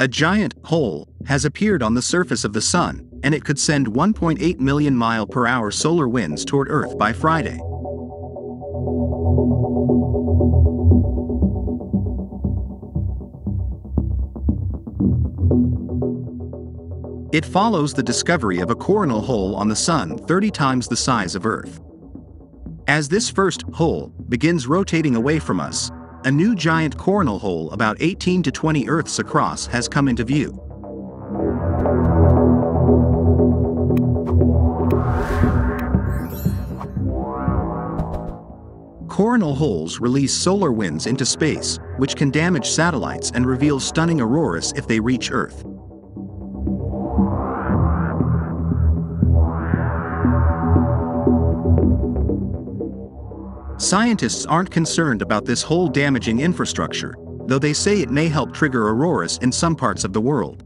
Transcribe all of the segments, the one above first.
A giant hole has appeared on the surface of the Sun, and it could send 1.8 million mile per hour solar winds toward Earth by Friday. It follows the discovery of a coronal hole on the Sun 30 times the size of Earth. As this first hole begins rotating away from us, a new giant coronal hole about 18 to 20 Earths across has come into view. Coronal holes release solar winds into space, which can damage satellites and reveal stunning auroras if they reach Earth. Scientists aren't concerned about this hole damaging infrastructure, though they say it may help trigger auroras in some parts of the world.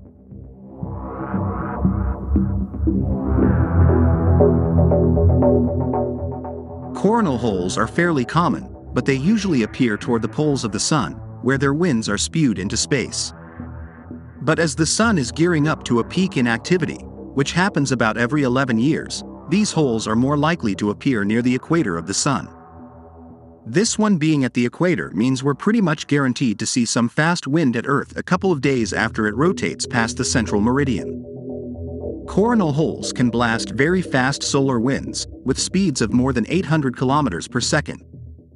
Coronal holes are fairly common, but they usually appear toward the poles of the Sun, where their winds are spewed into space. But as the Sun is gearing up to a peak in activity, which happens about every 11 years, these holes are more likely to appear near the equator of the Sun. This one being at the equator means we're pretty much guaranteed to see some fast wind at Earth a couple of days after it rotates past the central meridian. Coronal holes can blast very fast solar winds, with speeds of more than 800 kilometers per second.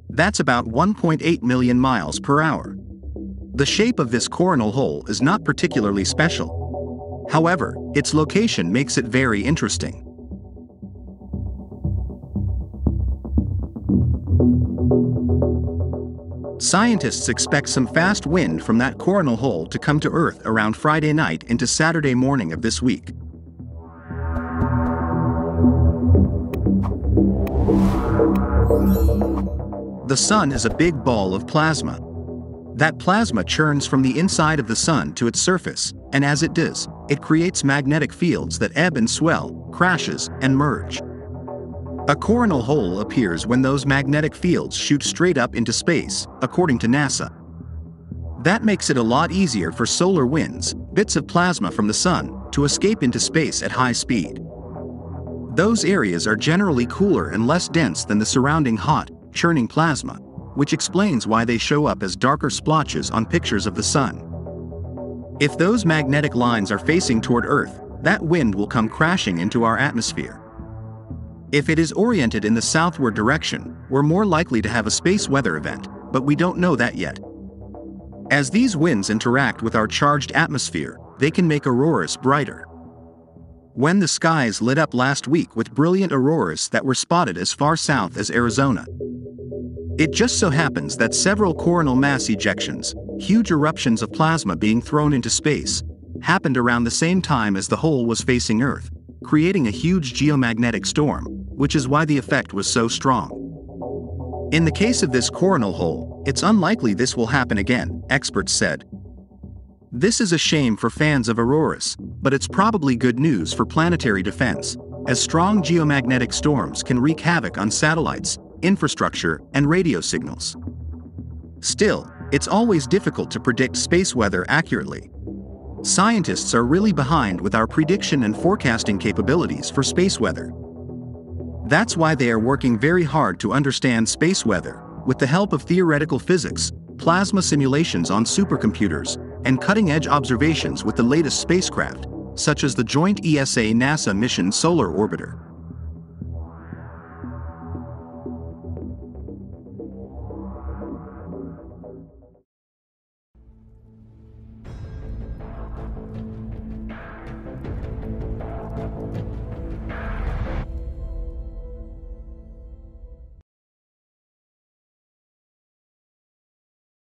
That's about 1.8 million miles per hour. The shape of this coronal hole is not particularly special. However, its location makes it very interesting. Scientists expect some fast wind from that coronal hole to come to Earth around Friday night into Saturday morning of this week. The Sun is a big ball of plasma. That plasma churns from the inside of the Sun to its surface, and as it does, it creates magnetic fields that ebb and swell, crashes, and merge. A coronal hole appears when those magnetic fields shoot straight up into space, according to NASA. That makes it a lot easier for solar winds, bits of plasma from the sun, to escape into space at high speed. Those areas are generally cooler and less dense than the surrounding hot, churning plasma, which explains why they show up as darker splotches on pictures of the sun. If those magnetic lines are facing toward Earth, that wind will come crashing into our atmosphere. If it is oriented in the southward direction, we're more likely to have a space weather event, but we don't know that yet. As these winds interact with our charged atmosphere, they can make auroras brighter. When the skies lit up last week with brilliant auroras that were spotted as far south as Arizona. It just so happens that several coronal mass ejections, huge eruptions of plasma being thrown into space, happened around the same time as the hole was facing Earth, creating a huge geomagnetic storm, which is why the effect was so strong. In the case of this coronal hole, it's unlikely this will happen again, experts said. This is a shame for fans of auroras, but it's probably good news for planetary defense, as strong geomagnetic storms can wreak havoc on satellites, infrastructure, and radio signals. Still, it's always difficult to predict space weather accurately. Scientists are really behind with our prediction and forecasting capabilities for space weather. That's why they are working very hard to understand space weather, with the help of theoretical physics, plasma simulations on supercomputers, and cutting-edge observations with the latest spacecraft, such as the joint ESA-NASA mission Solar Orbiter.